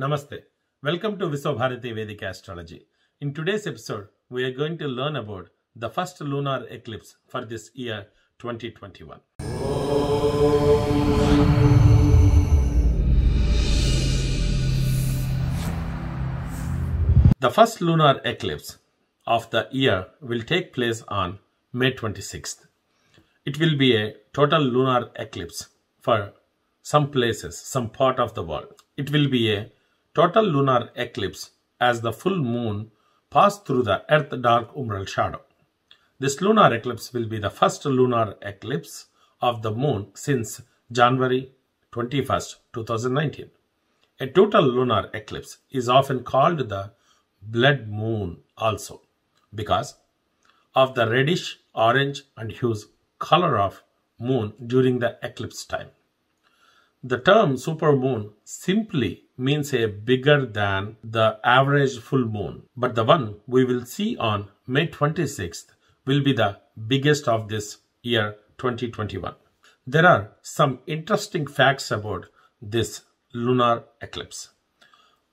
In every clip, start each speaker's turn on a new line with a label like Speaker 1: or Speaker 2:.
Speaker 1: Namaste. Welcome to Viswabharati Vedic Astrology. In today's episode, we are going to learn about the first lunar eclipse for this year 2021. The first lunar eclipse of the year will take place on May 26th. It will be a total lunar eclipse for some places, some part of the world. It will be a total lunar eclipse as the full moon passed through the earth dark umbral shadow. This lunar eclipse will be the first lunar eclipse of the moon since January 21st, 2019. A total lunar eclipse is often called the blood moon also because of the reddish, orange and hues color of moon during the eclipse time. The term supermoon simply means a bigger than the average full moon, but the one we will see on May 26th will be the biggest of this year 2021. There are some interesting facts about this lunar eclipse.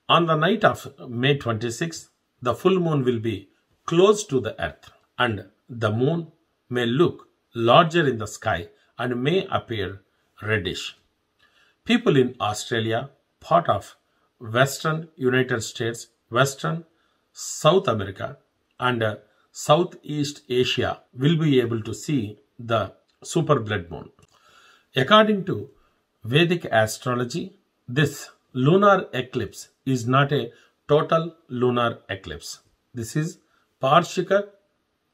Speaker 1: On the night of May 26th, the full moon will be close to the earth and the moon may look larger in the sky and may appear reddish. People in Australia, part of Western United States, Western South America, and Southeast Asia will be able to see the super blood moon. According to Vedic astrology, this lunar eclipse is not a total lunar eclipse. This is Parshika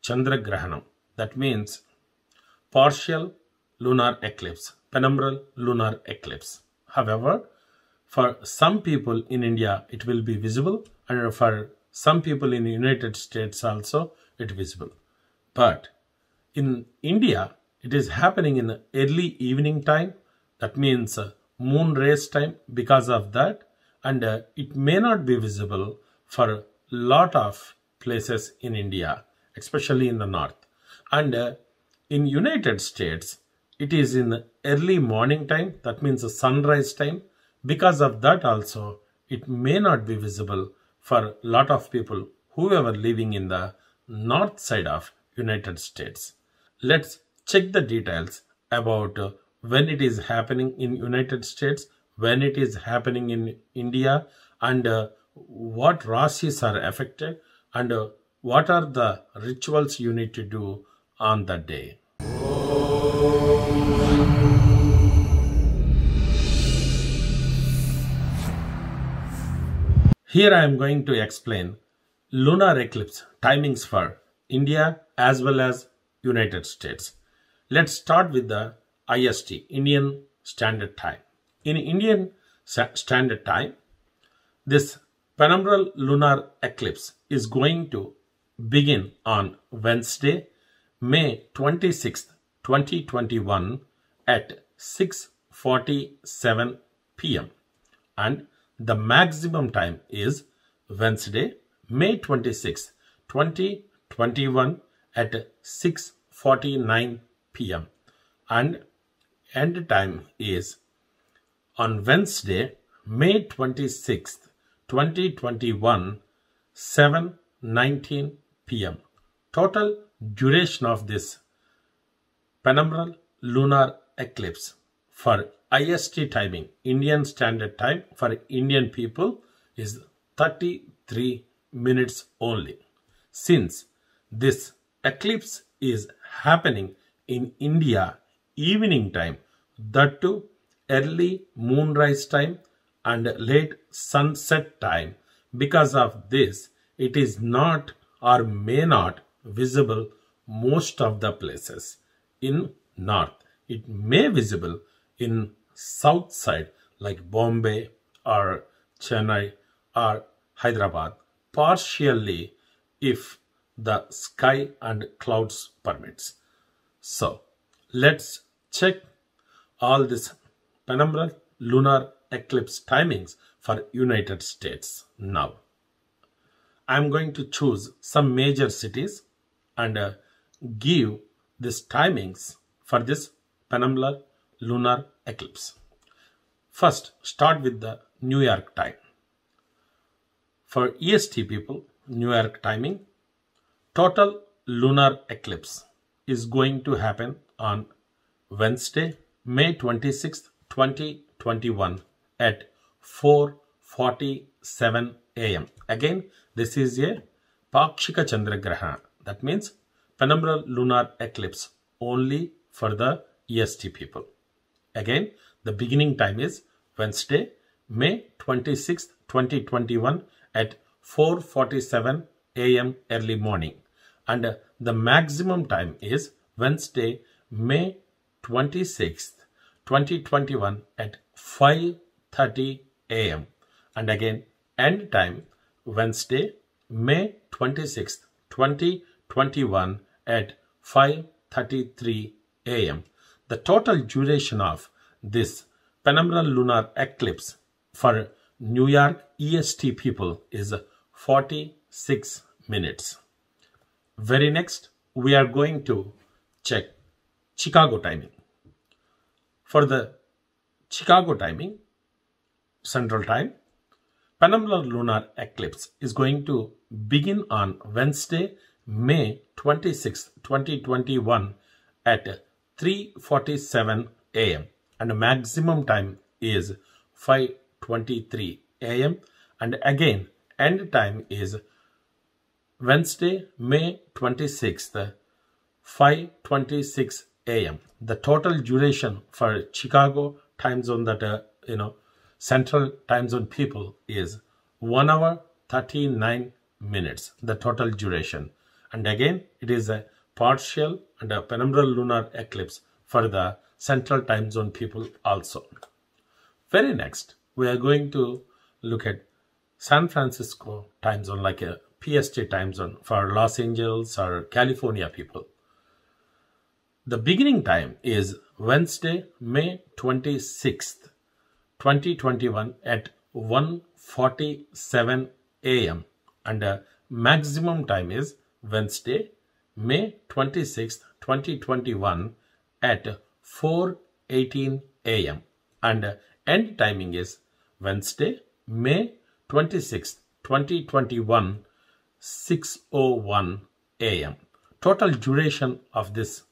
Speaker 1: Chandra Grahanam. That means partial lunar eclipse, penumbral lunar eclipse. However, for some people in India, it will be visible, and for some people in the United States also, it visible. But in India, it is happening in early evening time. That means uh, moon rays time. Because of that, and uh, it may not be visible for lot of places in India, especially in the north. And uh, in United States, it is in the early morning time. That means the sunrise time. Because of that also, it may not be visible for a lot of people whoever living in the north side of United States. Let's check the details about when it is happening in United States, when it is happening in India, and uh, what rasis are affected, and uh, what are the rituals you need to do on that day. Here I am going to explain lunar eclipse timings for India as well as United States. Let's start with the IST, Indian Standard Time. In Indian Standard Time, this penumbral lunar eclipse is going to begin on Wednesday, May 26th, 2021 at 6.47 p.m. and the maximum time is Wednesday, May 26, 2021 at 6.49 p.m. and end time is on Wednesday, May 26th, 2021, 7.19 p.m. Total duration of this penumbral lunar eclipse for IST timing, Indian Standard Time for Indian people is 33 minutes only. Since this eclipse is happening in India evening time, that too early moonrise time and late sunset time. Because of this, it is not or may not visible most of the places in north. It may visible in south side like Bombay or Chennai or Hyderabad partially if the sky and clouds permits. So let's check all this penumbral lunar eclipse timings for United States now. I'm going to choose some major cities and uh, give these timings for this penumbral lunar eclipse. First, start with the New York time. For EST people, New York timing, total lunar eclipse is going to happen on Wednesday, May 26th, 2021 at 4:47 a.m. Again, this is a Pakshika Chandra Grahana. That means penumbral lunar eclipse only for the EST people. Again, the beginning time is Wednesday, May 26, 2021 at 4:47 a.m. early morning and the maximum time is Wednesday, May 26, 2021 at 5:30 a.m. and again end time Wednesday, May 26, 2021 at 5:33 a.m. The total duration of this penumbral lunar eclipse for New York EST people is 46 minutes. Very next, we are going to check Chicago timing. For the Chicago timing, Central Time, penumbral lunar eclipse is going to begin on Wednesday, May 26, 2021 at 3:47 a.m. and maximum time is 5:23 a.m. and again end time is Wednesday, May 26th, 5:26 a.m. The total duration for Chicago time zone that uh, you know Central time zone people is 1 hour 39 minutes. The total duration, and again it is a partial and a penumbral lunar eclipse for the Central time zone people also. Very next, we are going to look at San Francisco time zone like a PST time zone for Los Angeles or California people. The beginning time is Wednesday, May 26th, 2021 at 1:47 a.m. and the maximum time is Wednesday, May 26th, 2021 at 4:18 a.m. and end timing is Wednesday, May 26th, 2021 6:01 a.m. Total duration of this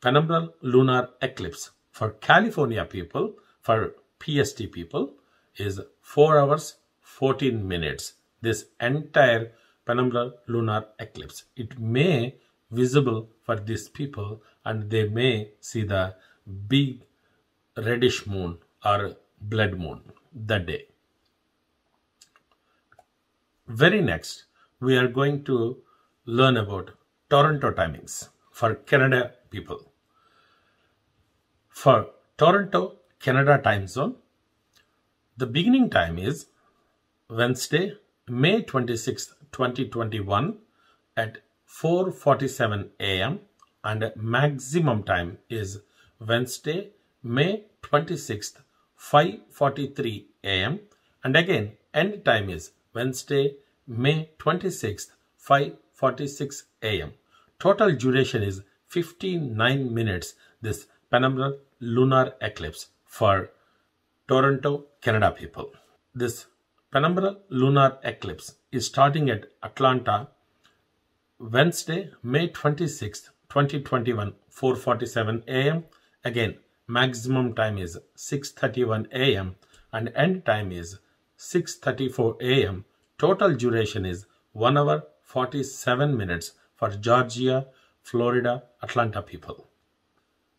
Speaker 1: penumbral lunar eclipse for California people, for PST people, is 4 hours 14 minutes. This entire penumbral lunar eclipse. It may visible for these people and they may see the big reddish moon or blood moon that day. Very next, we are going to learn about Toronto timings for Canada people. For Toronto, Canada time zone, the beginning time is Wednesday, May 26, 2021 at 4:47 a.m. and maximum time is Wednesday, May 26th, 5:43 a.m. and again end time is Wednesday, May 26th, 5:46 a.m. Total duration is 59 minutes. This penumbral lunar eclipse for Toronto, Canada people. This penumbral lunar eclipse is starting at Atlanta Wednesday, May 26th, 2021, 4:47 a.m. Again, maximum time is 6:31 a.m. and end time is 6:34 a.m. Total duration is 1 hour 47 minutes for Georgia, Florida, Atlanta people.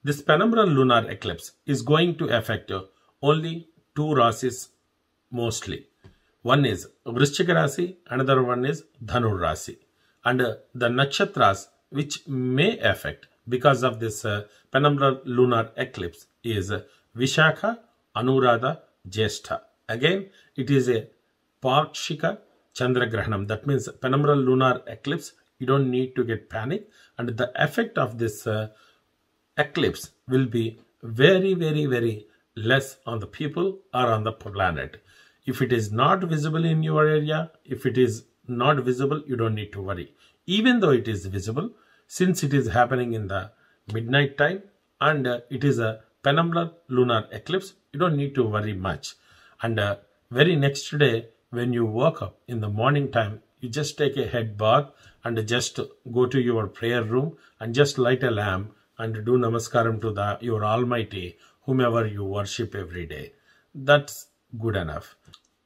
Speaker 1: This penumbral lunar eclipse is going to affect only two rasis mostly. One is Vrishchika Rasi, another one is Dhanu Rasi. And the nakshatras which may affect because of this uh, penumbral lunar eclipse is uh, Vishakha, Anuradha, Jyeshtha. Again, it is a Pakshika Chandragrahanam. That means penumbral lunar eclipse. You don't need to get panic. And the effect of this uh, eclipse will be very, very, very less on the people or on the planet. If it is not visible in your area, if it is not visible, you don't need to worry. Even though it is visible, since it is happening in the midnight time and uh, it is a penumbral lunar eclipse, you don't need to worry much. And uh, very next day, when you woke up in the morning time, you just take a head bath and just go to your prayer room and just light a lamp and do namaskaram to the your Almighty, whomever you worship every day. That's good enough.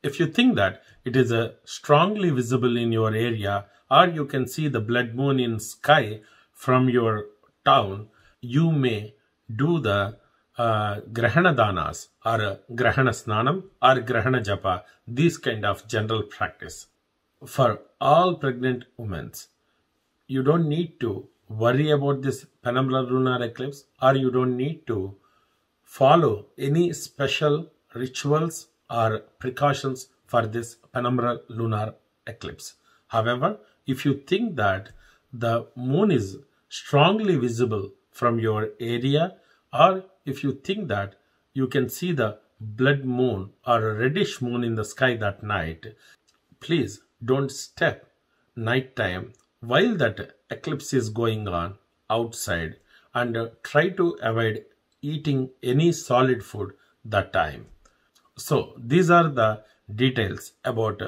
Speaker 1: If you think that it is a strongly visible in your area or you can see the blood moon in sky from your town, you may do the uh, grahana danas or uh, grahana snanam or grahana japa, this kind of general practice. For all pregnant women, you don't need to worry about this penumbral lunar eclipse or you don't need to follow any special rituals or precautions for this penumbral lunar eclipse. However, if you think that the moon is strongly visible from your area or if you think that you can see the blood moon or a reddish moon in the sky that night, please don't step nighttime while that eclipse is going on outside and try to avoid eating any solid food that time. So these are the details about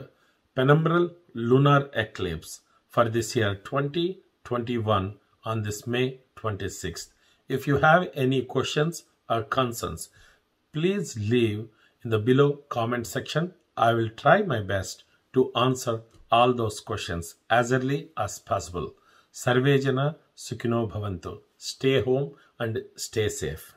Speaker 1: penumbral lunar eclipse for this year 2021 on this May 26th. If you have any questions or concerns, please leave in the below comment section. I will try my best to answer all those questions as early as possible. Sarvejana Sukhino Bhavantu. Stay home and stay safe.